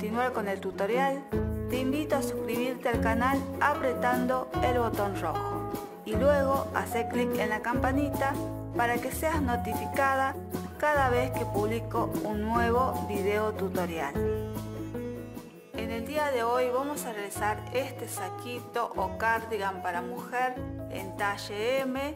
continuar con el tutorial, te invito a suscribirte al canal apretando el botón rojo y luego hacer clic en la campanita para que seas notificada cada vez que publico un nuevo video tutorial. En el día de hoy vamos a realizar este saquito o cardigan para mujer en talle M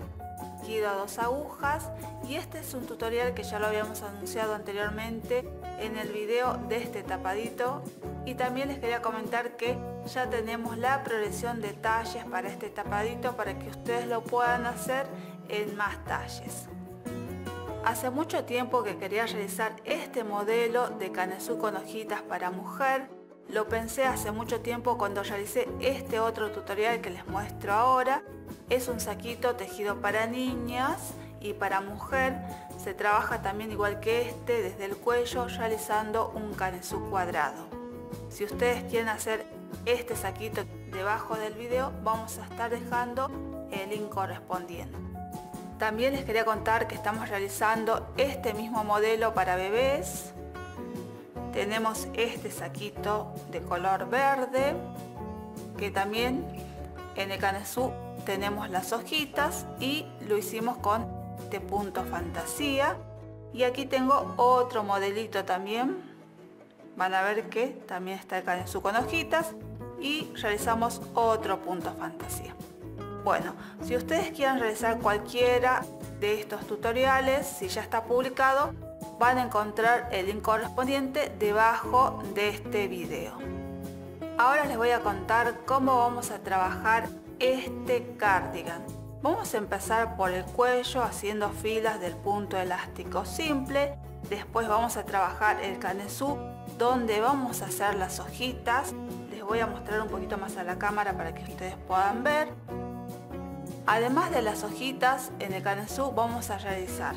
a dos agujas y este es un tutorial que ya lo habíamos anunciado anteriormente en el video de este tapadito y también les quería comentar que ya tenemos la progresión de talles para este tapadito para que ustedes lo puedan hacer en más talles. Hace mucho tiempo que quería realizar este modelo de canesú con hojitas para mujer. Lo pensé hace mucho tiempo cuando realicé este otro tutorial que les muestro ahora es un saquito tejido para niñas y para mujer. Se trabaja también igual que este desde el cuello realizando un canesú cuadrado. Si ustedes quieren hacer este saquito debajo del video vamos a estar dejando el link correspondiente. También les quería contar que estamos realizando este mismo modelo para bebés. Tenemos este saquito de color verde que también en el canesú tenemos las hojitas y lo hicimos con este punto fantasía. Y aquí tengo otro modelito también. Van a ver que también está el canesú con hojitas. Y realizamos otro punto fantasía. Bueno si ustedes quieren realizar cualquiera de estos tutoriales si ya está publicado van a encontrar el link correspondiente debajo de este video. Ahora les voy a contar cómo vamos a trabajar este cardigan. Vamos a empezar por el cuello haciendo filas del punto elástico simple. Después vamos a trabajar el canesú donde vamos a hacer las hojitas. Les voy a mostrar un poquito más a la cámara para que ustedes puedan ver. Además de las hojitas, en el canesú vamos a realizar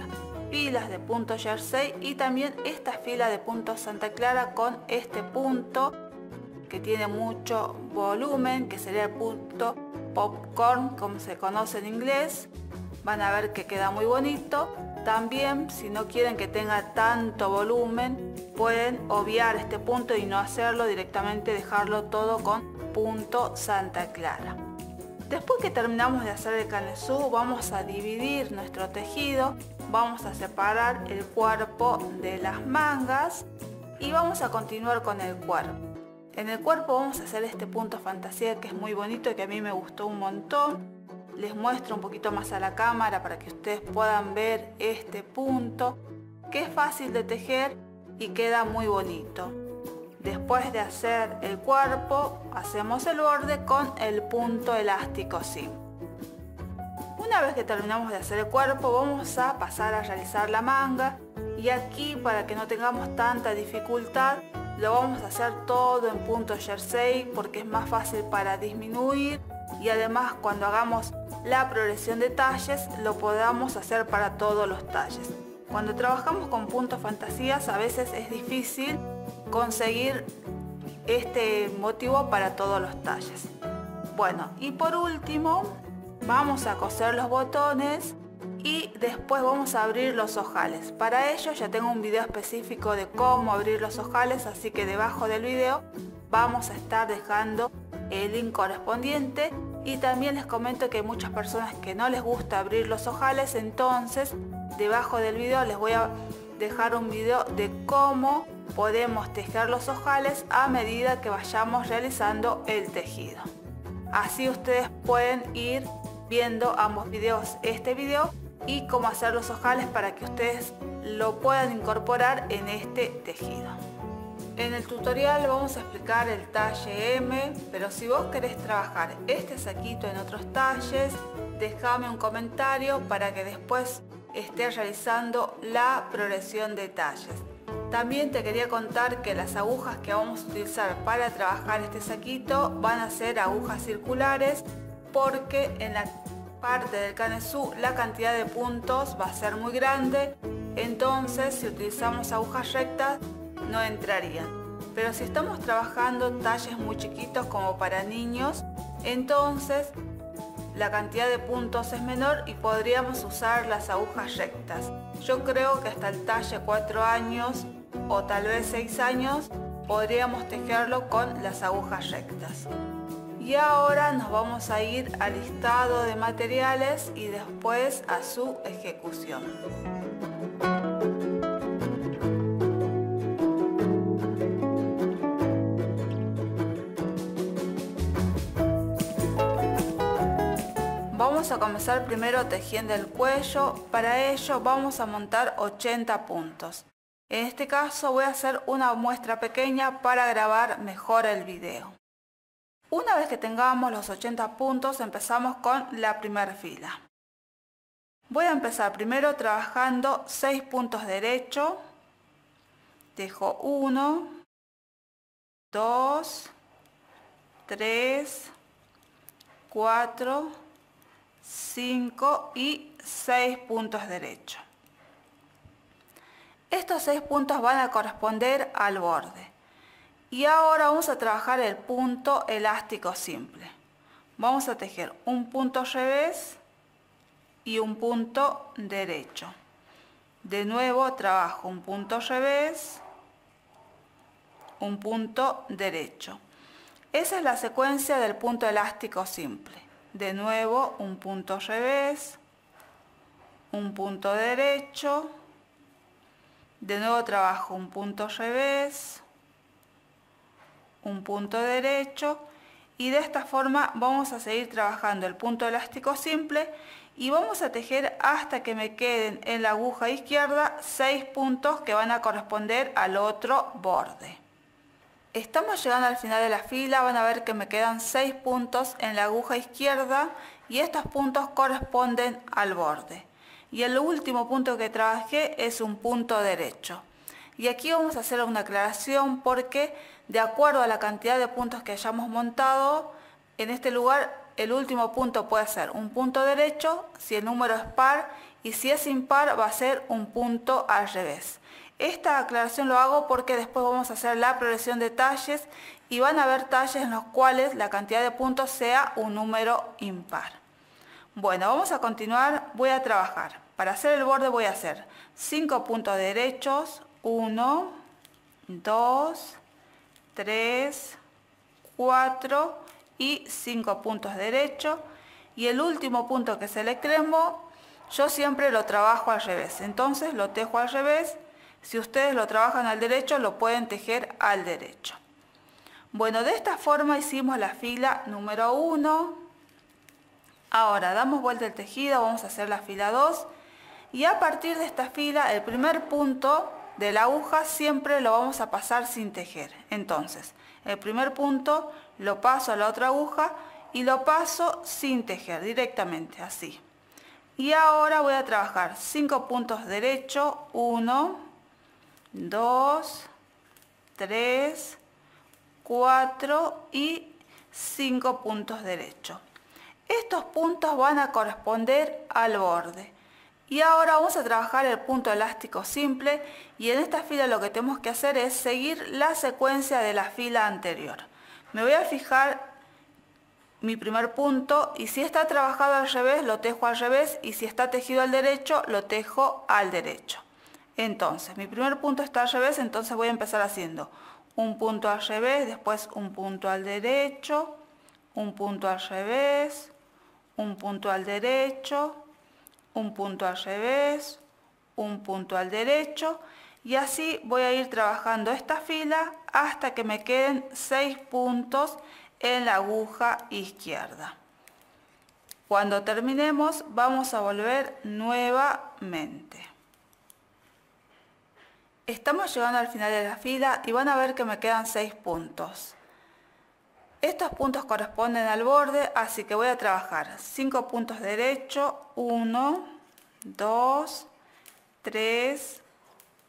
filas de punto jersey y también esta fila de punto Santa Clara con este punto que tiene mucho volumen, que sería el punto popcorn, como se conoce en inglés. Van a ver que queda muy bonito. También, si no quieren que tenga tanto volumen, pueden obviar este punto y no hacerlo, directamente dejarlo todo con punto Santa Clara. Después que terminamos de hacer el canesú, vamos a dividir nuestro tejido, vamos a separar el cuerpo de las mangas y vamos a continuar con el cuerpo. En el cuerpo vamos a hacer este punto fantasía que es muy bonito y que a mí me gustó un montón. Les muestro un poquito más a la cámara para que ustedes puedan ver este punto que es fácil de tejer y queda muy bonito. Después de hacer el cuerpo, hacemos el borde con el punto elástico sim. Una vez que terminamos de hacer el cuerpo, vamos a pasar a realizar la manga. Y aquí, para que no tengamos tanta dificultad, lo vamos a hacer todo en punto jersey porque es más fácil para disminuir y además cuando hagamos la progresión de talles lo podamos hacer para todos los talles. Cuando trabajamos con puntos fantasías a veces es difícil conseguir este motivo para todos los talles. Bueno, y por último vamos a coser los botones y después vamos a abrir los ojales. Para ello ya tengo un video específico de cómo abrir los ojales, así que debajo del video vamos a estar dejando el link correspondiente y también les comento que hay muchas personas que no les gusta abrir los ojales, entonces debajo del video les voy a dejar un video de cómo podemos tejer los ojales a medida que vayamos realizando el tejido. Así ustedes pueden ir viendo ambos videos, este video y cómo hacer los ojales para que ustedes lo puedan incorporar en este tejido. En el tutorial vamos a explicar el talle M, pero si vos querés trabajar este saquito en otros talles, déjame un comentario para que después esté realizando la progresión de talles. También te quería contar que las agujas que vamos a utilizar para trabajar este saquito van a ser agujas circulares porque en la parte del canesú la cantidad de puntos va a ser muy grande, entonces si utilizamos agujas rectas no entrarían. Pero si estamos trabajando talles muy chiquitos como para niños, entonces la cantidad de puntos es menor y podríamos usar las agujas rectas. Yo creo que hasta el talle 4 años o tal vez 6 años podríamos tejerlo con las agujas rectas. Y ahora nos vamos a ir al listado de materiales y después a su ejecución. Vamos a comenzar primero tejiendo el cuello, para ello vamos a montar 80 puntos. En este caso voy a hacer una muestra pequeña para grabar mejor el video. Una vez que tengamos los 80 puntos empezamos con la primera fila. Voy a empezar primero trabajando 6 puntos derecho. Dejo 1, 2, 3, 4, 5 y 6 puntos derecho. Estos 6 puntos van a corresponder al borde. Y ahora vamos a trabajar el punto elástico simple. Vamos a tejer un punto revés y un punto derecho. De nuevo trabajo un punto revés, un punto derecho. Esa es la secuencia del punto elástico simple. De nuevo un punto revés, un punto derecho, de nuevo trabajo un punto revés, un punto derecho y de esta forma vamos a seguir trabajando el punto elástico simple y vamos a tejer hasta que me queden en la aguja izquierda 6 puntos que van a corresponder al otro borde. Estamos llegando al final de la fila, van a ver que me quedan 6 puntos en la aguja izquierda y estos puntos corresponden al borde. Y el último punto que trabajé es un punto derecho. Y aquí vamos a hacer una aclaración porque de acuerdo a la cantidad de puntos que hayamos montado, en este lugar el último punto puede ser un punto derecho si el número es par y si es impar va a ser un punto al revés. Esta aclaración lo hago porque después vamos a hacer la progresión de talles y van a haber talles en los cuales la cantidad de puntos sea un número impar. Bueno, vamos a continuar, voy a trabajar. Para hacer el borde voy a hacer 5 puntos derechos, 1, 2, 3, 4 y 5 puntos derechos. Y el último punto que es el extremo, yo siempre lo trabajo al revés. Entonces lo tejo al revés. Si ustedes lo trabajan al derecho, lo pueden tejer al derecho. Bueno, de esta forma hicimos la fila número 1, Ahora damos vuelta el tejido, vamos a hacer la fila 2 y a partir de esta fila el primer punto de la aguja siempre lo vamos a pasar sin tejer. Entonces, el primer punto lo paso a la otra aguja y lo paso sin tejer directamente, así. Y ahora voy a trabajar 5 puntos derecho, 1, 2, 3, 4 y 5 puntos derecho. Estos puntos van a corresponder al borde. Y ahora vamos a trabajar el punto elástico simple y en esta fila lo que tenemos que hacer es seguir la secuencia de la fila anterior. Me voy a fijar mi primer punto y si está trabajado al revés lo tejo al revés y si está tejido al derecho lo tejo al derecho. Entonces mi primer punto está al revés entonces voy a empezar haciendo un punto al revés, después un punto al derecho, un punto al revés, un punto al derecho, un punto al revés, un punto al derecho y así voy a ir trabajando esta fila hasta que me queden 6 puntos en la aguja izquierda. Cuando terminemos vamos a volver nuevamente. Estamos llegando al final de la fila y van a ver que me quedan 6 puntos. Estos puntos corresponden al borde, así que voy a trabajar 5 puntos derecho, 1, 2, 3,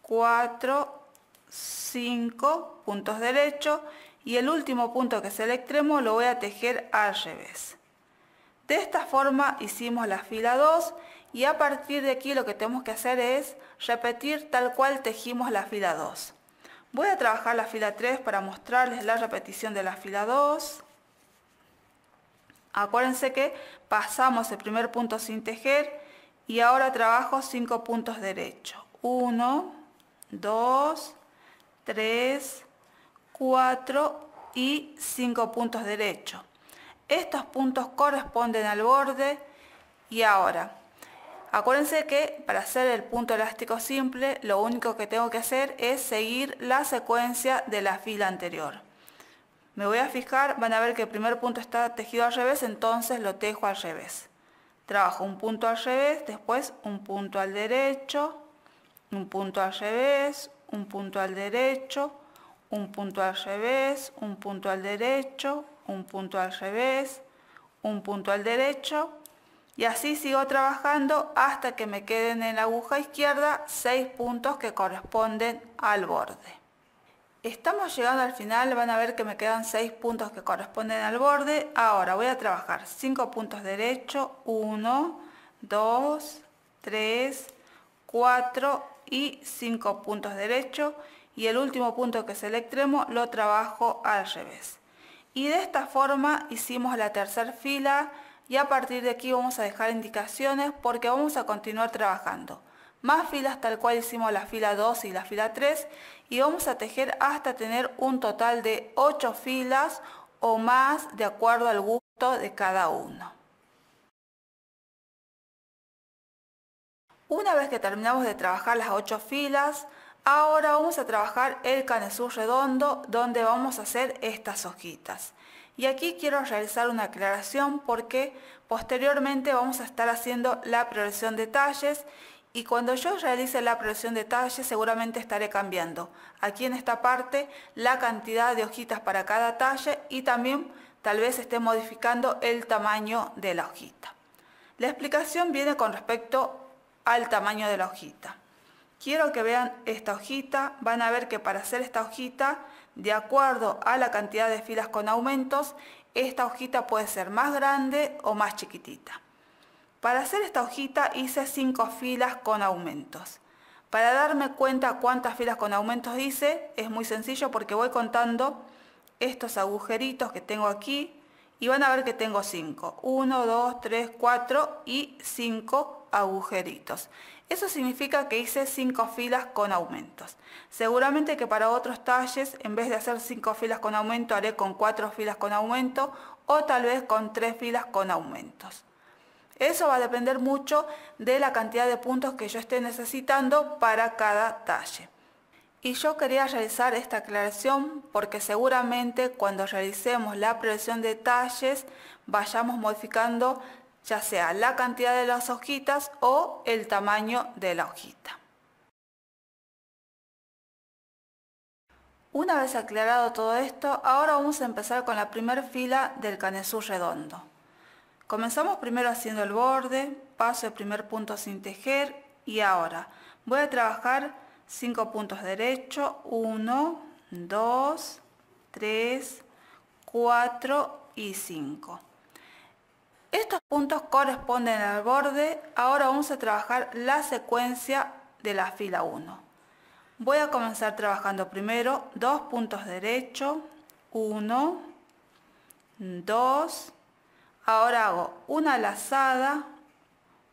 4, 5 puntos derecho y el último punto que es el extremo lo voy a tejer al revés. De esta forma hicimos la fila 2 y a partir de aquí lo que tenemos que hacer es repetir tal cual tejimos la fila 2. Voy a trabajar la fila 3 para mostrarles la repetición de la fila 2. Acuérdense que pasamos el primer punto sin tejer y ahora trabajo 5 puntos derechos. 1, 2, 3, 4 y 5 puntos derechos. Estos puntos corresponden al borde y ahora, acuérdense que para hacer el punto elástico simple, lo único que tengo que hacer es seguir la secuencia de la fila anterior. Me voy a fijar, van a ver que el primer punto está tejido al revés, entonces lo tejo al revés. Trabajo un punto al revés, después un punto al derecho, un punto al revés, un punto al derecho, un punto al revés, un punto al derecho, un punto al revés, un punto al derecho y así sigo trabajando hasta que me queden en la aguja izquierda seis puntos que corresponden al borde. Estamos llegando al final, van a ver que me quedan 6 puntos que corresponden al borde. Ahora voy a trabajar 5 puntos derecho, 1, 2, 3, 4 y 5 puntos derecho. Y el último punto que es el extremo lo trabajo al revés. Y de esta forma hicimos la tercera fila y a partir de aquí vamos a dejar indicaciones porque vamos a continuar trabajando más filas tal cual hicimos la fila 2 y la fila 3 y vamos a tejer hasta tener un total de 8 filas o más de acuerdo al gusto de cada uno. Una vez que terminamos de trabajar las 8 filas, ahora vamos a trabajar el canesú redondo donde vamos a hacer estas hojitas. Y aquí quiero realizar una aclaración porque posteriormente vamos a estar haciendo la progresión de talles y cuando yo realice la progresión de talle seguramente estaré cambiando aquí en esta parte la cantidad de hojitas para cada talle y también tal vez esté modificando el tamaño de la hojita. La explicación viene con respecto al tamaño de la hojita. Quiero que vean esta hojita, van a ver que para hacer esta hojita, de acuerdo a la cantidad de filas con aumentos, esta hojita puede ser más grande o más chiquitita. Para hacer esta hojita hice 5 filas con aumentos. Para darme cuenta cuántas filas con aumentos hice, es muy sencillo porque voy contando estos agujeritos que tengo aquí y van a ver que tengo 5. 1, 2, 3, 4 y 5 agujeritos. Eso significa que hice 5 filas con aumentos. Seguramente que para otros talles, en vez de hacer 5 filas con aumento, haré con 4 filas con aumento o tal vez con 3 filas con aumentos. Eso va a depender mucho de la cantidad de puntos que yo esté necesitando para cada talle. Y yo quería realizar esta aclaración porque seguramente cuando realicemos la presión de talles vayamos modificando ya sea la cantidad de las hojitas o el tamaño de la hojita. Una vez aclarado todo esto, ahora vamos a empezar con la primera fila del canesú redondo. Comenzamos primero haciendo el borde, paso el primer punto sin tejer y ahora voy a trabajar 5 puntos derechos, 1, 2, 3, 4 y 5. Estos puntos corresponden al borde, ahora vamos a trabajar la secuencia de la fila 1. Voy a comenzar trabajando primero. 2 puntos derechos, 1, 2, Ahora hago una lazada,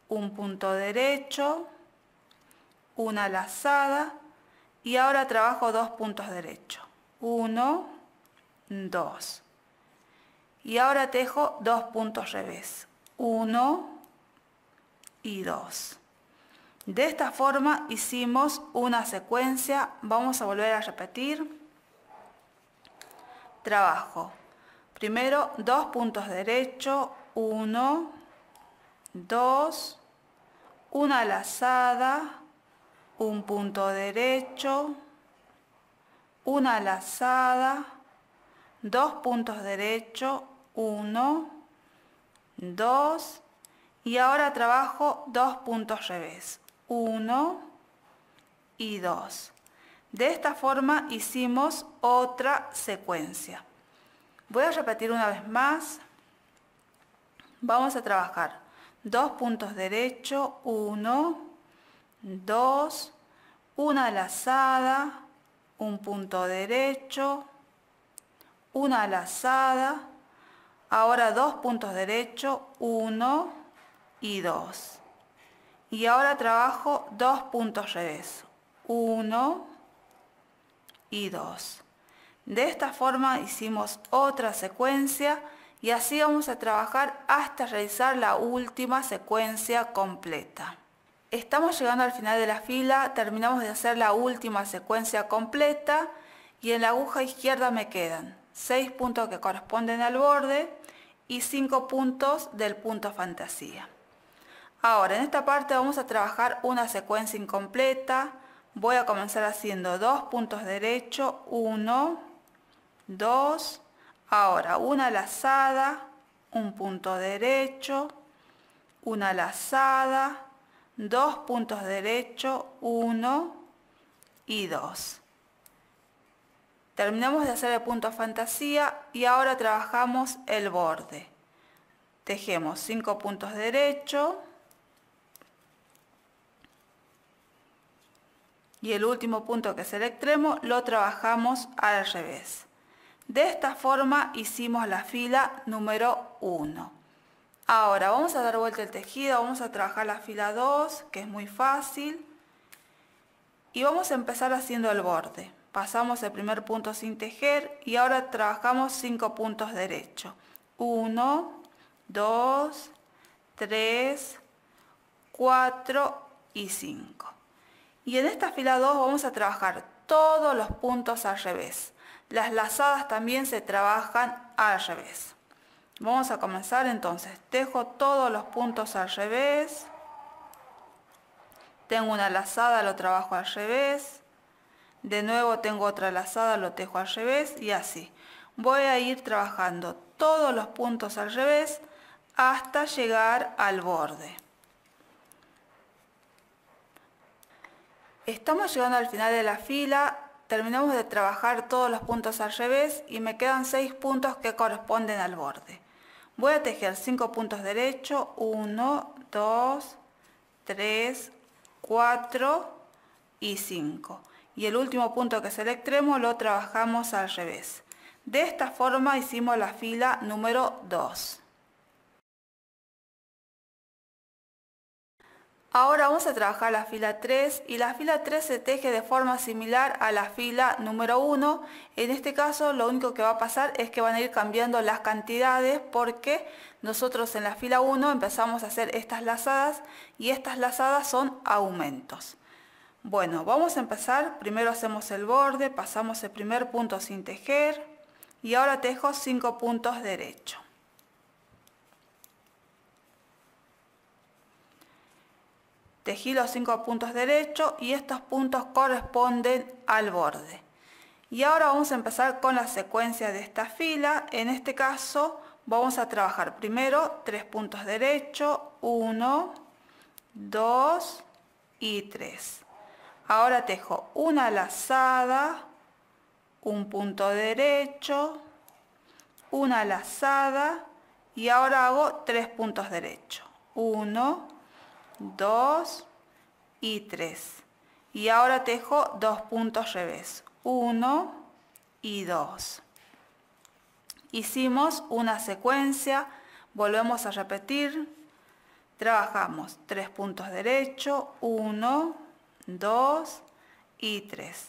un punto derecho, una lazada. Y ahora trabajo dos puntos derechos. Uno, dos. Y ahora tejo dos puntos revés. 1 y 2. De esta forma hicimos una secuencia. Vamos a volver a repetir. Trabajo. Primero dos puntos derecho. 1, 2, una lazada, un punto derecho, una lazada, dos puntos derecho, 1, 2 y ahora trabajo dos puntos revés, 1 y 2. De esta forma hicimos otra secuencia. Voy a repetir una vez más. Vamos a trabajar dos puntos derecho, 1, 2, una lazada, un punto derecho, una lazada, ahora dos puntos derechos, uno y dos. Y ahora trabajo dos puntos revés, uno y dos. De esta forma hicimos otra secuencia y así vamos a trabajar hasta realizar la última secuencia completa. Estamos llegando al final de la fila, terminamos de hacer la última secuencia completa y en la aguja izquierda me quedan 6 puntos que corresponden al borde y 5 puntos del punto fantasía. Ahora en esta parte vamos a trabajar una secuencia incompleta. Voy a comenzar haciendo dos puntos derechos, 1, 2, Ahora, una lazada, un punto derecho, una lazada, dos puntos derechos, uno y dos. Terminamos de hacer el punto fantasía y ahora trabajamos el borde. Tejemos cinco puntos derechos y el último punto que es el extremo lo trabajamos al revés. De esta forma hicimos la fila número 1. Ahora vamos a dar vuelta el tejido, vamos a trabajar la fila 2, que es muy fácil. Y vamos a empezar haciendo el borde. Pasamos el primer punto sin tejer y ahora trabajamos 5 puntos derechos. 1, 2, 3, 4 y 5. Y en esta fila 2 vamos a trabajar todos los puntos al revés. Las lazadas también se trabajan al revés. Vamos a comenzar entonces. Tejo todos los puntos al revés. Tengo una lazada, lo trabajo al revés. De nuevo tengo otra lazada, lo tejo al revés y así. Voy a ir trabajando todos los puntos al revés hasta llegar al borde. Estamos llegando al final de la fila terminamos de trabajar todos los puntos al revés y me quedan 6 puntos que corresponden al borde. Voy a tejer 5 puntos derechos, 1, 2, 3, 4 y 5. Y el último punto que es el extremo lo trabajamos al revés. De esta forma hicimos la fila número 2. Ahora vamos a trabajar la fila 3 y la fila 3 se teje de forma similar a la fila número 1. En este caso lo único que va a pasar es que van a ir cambiando las cantidades porque nosotros en la fila 1 empezamos a hacer estas lazadas y estas lazadas son aumentos. Bueno, vamos a empezar. Primero hacemos el borde, pasamos el primer punto sin tejer y ahora tejo 5 puntos derechos. Tejí los cinco puntos derechos y estos puntos corresponden al borde. Y ahora vamos a empezar con la secuencia de esta fila. En este caso vamos a trabajar primero tres puntos derechos, 1, 2 y 3. Ahora tejo una lazada, un punto derecho, una lazada y ahora hago tres puntos derechos. 1, 2 y 3. Y ahora tejo dos puntos revés, 1 y 2. Hicimos una secuencia, volvemos a repetir, trabajamos tres puntos derechos, 1, 2 y 3.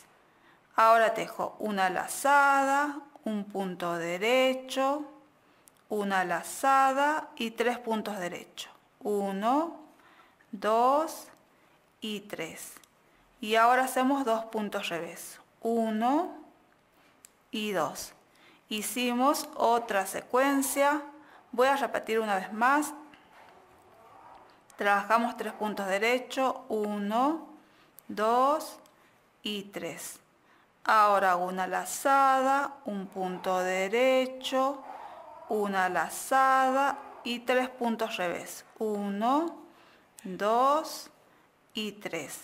Ahora tejo una lazada, un punto derecho, una lazada y tres puntos derechos. 1, 2 y 3. Y ahora hacemos dos puntos revés. 1 y 2. Hicimos otra secuencia. Voy a repetir una vez más. Trabajamos tres puntos derechos. 1, 2 y 3. Ahora una lazada, un punto derecho, una lazada y tres puntos revés. 1, 2 y 3.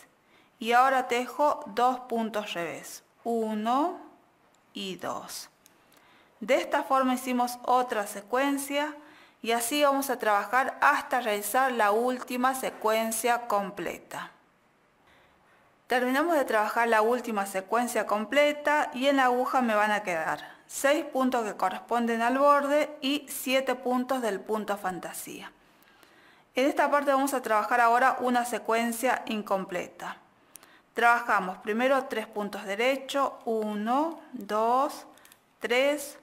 Y ahora tejo dos puntos revés, 1 y 2. De esta forma hicimos otra secuencia y así vamos a trabajar hasta realizar la última secuencia completa. Terminamos de trabajar la última secuencia completa y en la aguja me van a quedar 6 puntos que corresponden al borde y 7 puntos del punto fantasía. En esta parte vamos a trabajar ahora una secuencia incompleta. Trabajamos primero tres puntos derechos, 1, 2, 3,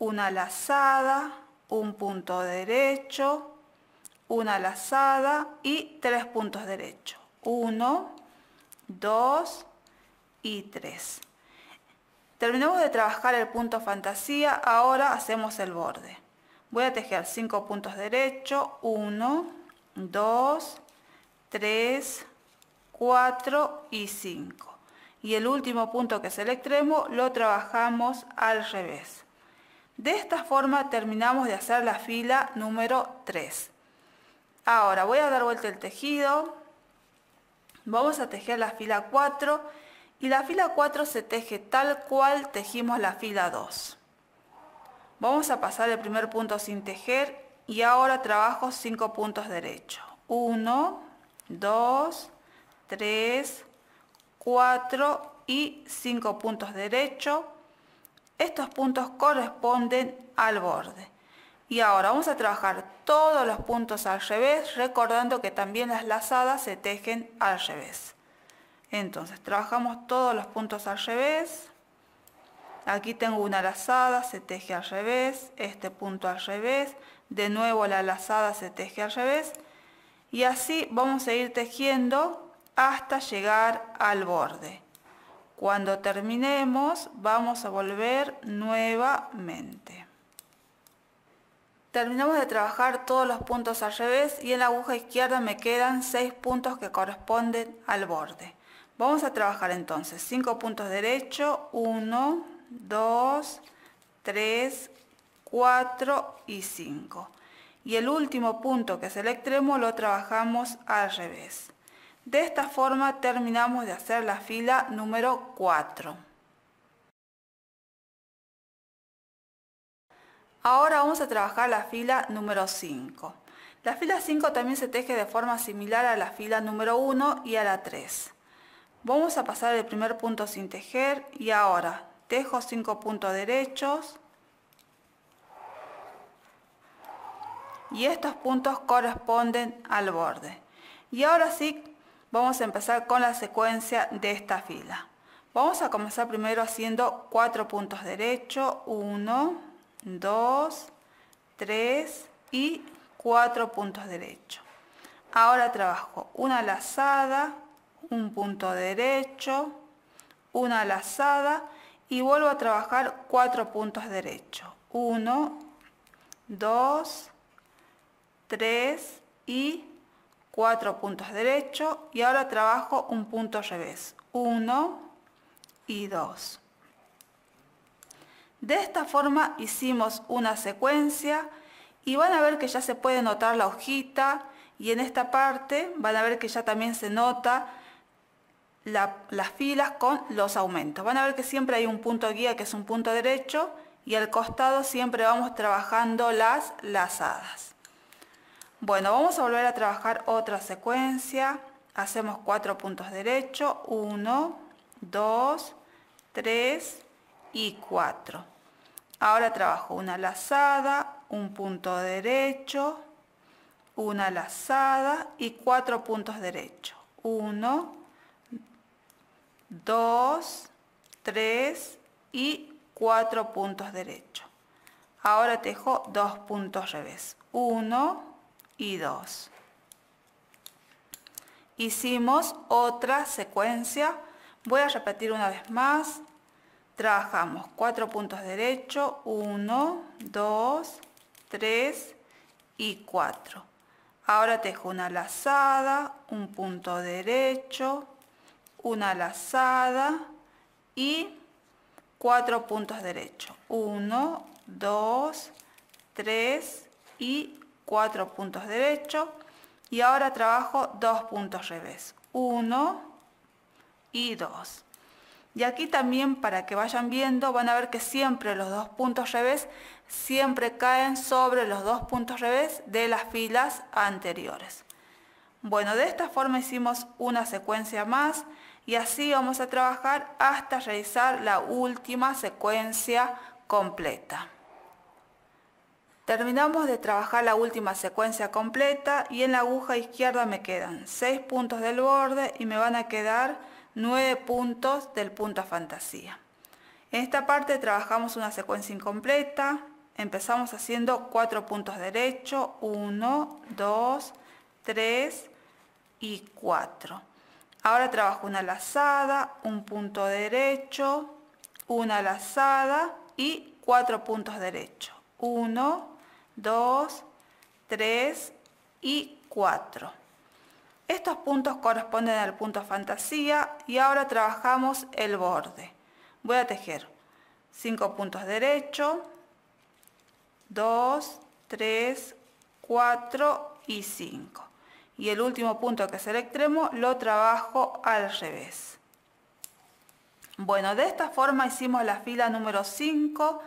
una lazada, un punto derecho, una lazada y tres puntos derechos. 1, 2 y 3. Terminamos de trabajar el punto fantasía, ahora hacemos el borde. Voy a tejer 5 puntos derechos, 1, 2, 3, 4 y 5. Y el último punto que es el extremo lo trabajamos al revés. De esta forma terminamos de hacer la fila número 3. Ahora voy a dar vuelta el tejido. Vamos a tejer la fila 4 y la fila 4 se teje tal cual tejimos la fila 2. Vamos a pasar el primer punto sin tejer y ahora trabajo 5 puntos derechos. 1, 2, 3, 4 y 5 puntos derechos. Estos puntos corresponden al borde. Y ahora vamos a trabajar todos los puntos al revés, recordando que también las lazadas se tejen al revés. Entonces, trabajamos todos los puntos al revés. Aquí tengo una lazada, se teje al revés, este punto al revés, de nuevo la lazada se teje al revés y así vamos a ir tejiendo hasta llegar al borde. Cuando terminemos vamos a volver nuevamente. Terminamos de trabajar todos los puntos al revés y en la aguja izquierda me quedan 6 puntos que corresponden al borde. Vamos a trabajar entonces 5 puntos derechos, 1, 2, 3, 4 y 5. Y el último punto que es el extremo lo trabajamos al revés. De esta forma terminamos de hacer la fila número 4. Ahora vamos a trabajar la fila número 5. La fila 5 también se teje de forma similar a la fila número 1 y a la 3. Vamos a pasar el primer punto sin tejer y ahora tejo 5 puntos derechos y estos puntos corresponden al borde. Y ahora sí vamos a empezar con la secuencia de esta fila. Vamos a comenzar primero haciendo 4 puntos derechos, 1, 2, 3 y 4 puntos derechos. Ahora trabajo una lazada, un punto derecho, una lazada y vuelvo a trabajar 4 puntos derechos. 1, 2, 3 y 4 puntos derechos y ahora trabajo un punto revés. 1 y 2. De esta forma hicimos una secuencia y van a ver que ya se puede notar la hojita y en esta parte van a ver que ya también se nota las filas con los aumentos. Van a ver que siempre hay un punto guía que es un punto derecho y al costado siempre vamos trabajando las lazadas. Bueno, vamos a volver a trabajar otra secuencia. Hacemos cuatro puntos derechos. 1, 2, 3 y 4. Ahora trabajo una lazada, un punto derecho, una lazada y cuatro puntos derechos. Uno, dos, tres y cuatro puntos derechos. Ahora tejo dos puntos revés. Uno y dos. Hicimos otra secuencia. Voy a repetir una vez más trabajamos cuatro puntos derechos, 1, 2, 3 y 4. Ahora tejo una lazada, un punto derecho, una lazada y cuatro puntos derechos. 1, 2, 3 y 4 puntos derechos. Y ahora trabajo dos puntos revés. 1 y 2. Y aquí también para que vayan viendo van a ver que siempre los dos puntos revés siempre caen sobre los dos puntos revés de las filas anteriores. Bueno, de esta forma hicimos una secuencia más y así vamos a trabajar hasta realizar la última secuencia completa. Terminamos de trabajar la última secuencia completa y en la aguja izquierda me quedan 6 puntos del borde y me van a quedar 9 puntos del punto fantasía. En esta parte trabajamos una secuencia incompleta. Empezamos haciendo cuatro puntos derechos, 1, 2, 3 y 4. Ahora trabajo una lazada, un punto derecho, una lazada y cuatro puntos derechos. 1, 2, 3 y 4. Estos puntos corresponden al punto fantasía y ahora trabajamos el borde. Voy a tejer 5 puntos derechos, 2, 3, 4 y 5. Y el último punto que es el extremo lo trabajo al revés. Bueno, de esta forma hicimos la fila número 5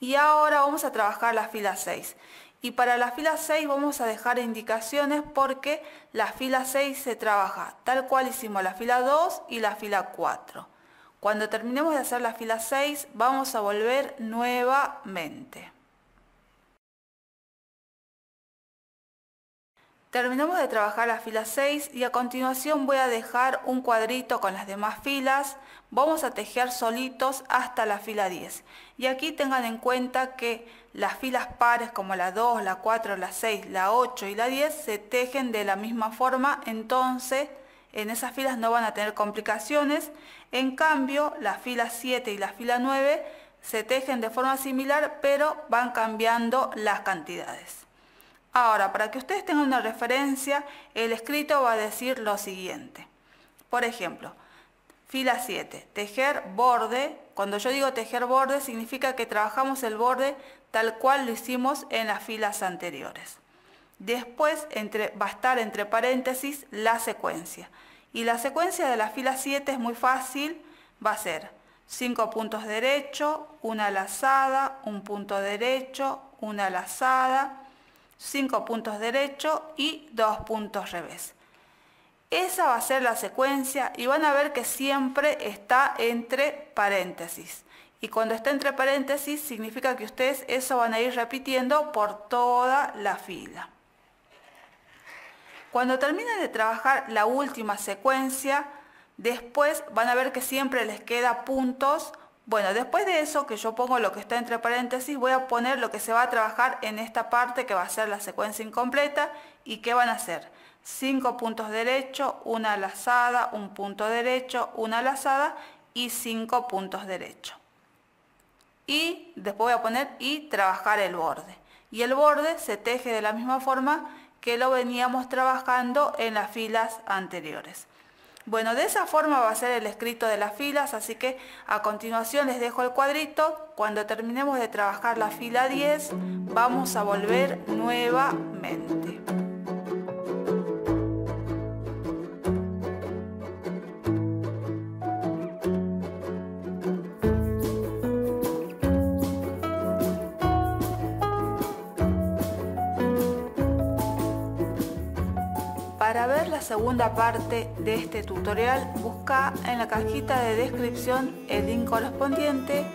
y ahora vamos a trabajar la fila 6. Y para la fila 6 vamos a dejar indicaciones porque la fila 6 se trabaja tal cual hicimos la fila 2 y la fila 4. Cuando terminemos de hacer la fila 6 vamos a volver nuevamente. Terminamos de trabajar la fila 6 y a continuación voy a dejar un cuadrito con las demás filas. Vamos a tejer solitos hasta la fila 10. Y aquí tengan en cuenta que las filas pares como la 2, la 4, la 6, la 8 y la 10 se tejen de la misma forma, entonces en esas filas no van a tener complicaciones. En cambio, la fila 7 y la fila 9 se tejen de forma similar, pero van cambiando las cantidades. Ahora, para que ustedes tengan una referencia, el escrito va a decir lo siguiente. Por ejemplo, fila 7, tejer borde. Cuando yo digo tejer borde, significa que trabajamos el borde tal cual lo hicimos en las filas anteriores. Después va a estar entre paréntesis la secuencia. Y la secuencia de la fila 7 es muy fácil, va a ser 5 puntos derecho, una lazada, un punto derecho, una lazada, 5 puntos derecho y 2 puntos revés. Esa va a ser la secuencia y van a ver que siempre está entre paréntesis. Y cuando está entre paréntesis significa que ustedes eso van a ir repitiendo por toda la fila. Cuando terminen de trabajar la última secuencia, después van a ver que siempre les queda puntos bueno, después de eso, que yo pongo lo que está entre paréntesis, voy a poner lo que se va a trabajar en esta parte que va a ser la secuencia incompleta y qué van a hacer. 5 puntos derecho, una lazada, un punto derecho, una lazada y 5 puntos derecho. Y después voy a poner y trabajar el borde. Y el borde se teje de la misma forma que lo veníamos trabajando en las filas anteriores. Bueno, de esa forma va a ser el escrito de las filas, así que a continuación les dejo el cuadrito. Cuando terminemos de trabajar la fila 10, vamos a volver nuevamente. Segunda parte de este tutorial, busca en la cajita de descripción el link correspondiente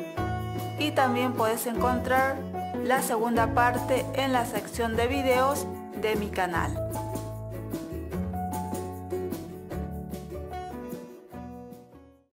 y también puedes encontrar la segunda parte en la sección de videos de mi canal.